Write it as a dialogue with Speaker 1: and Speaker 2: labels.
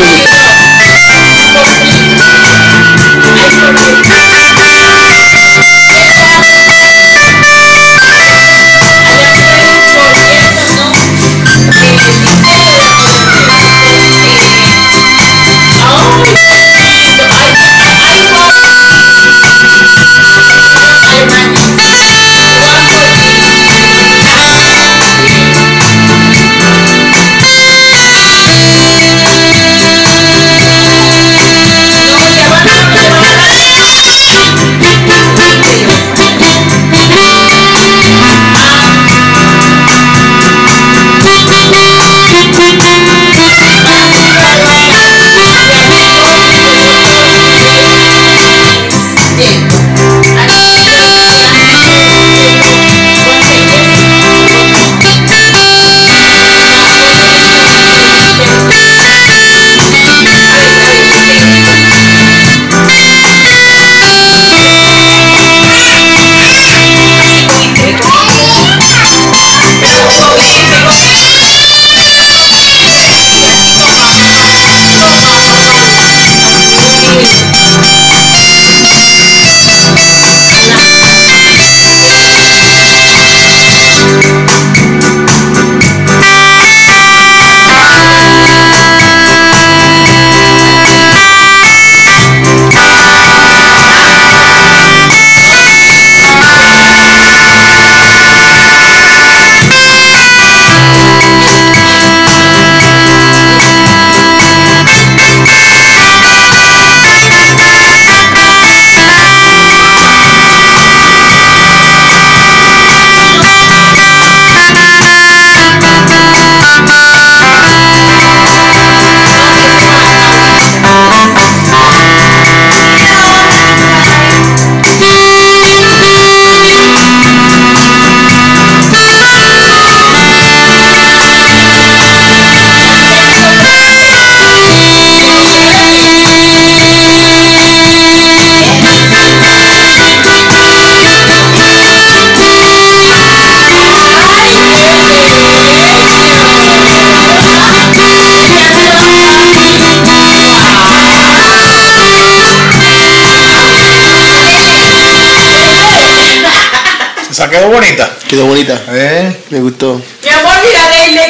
Speaker 1: Absolutely. Quedó bonita.
Speaker 2: Quedó bonita.
Speaker 1: ¿Eh?
Speaker 2: Me gustó.
Speaker 3: Mi amor, mira,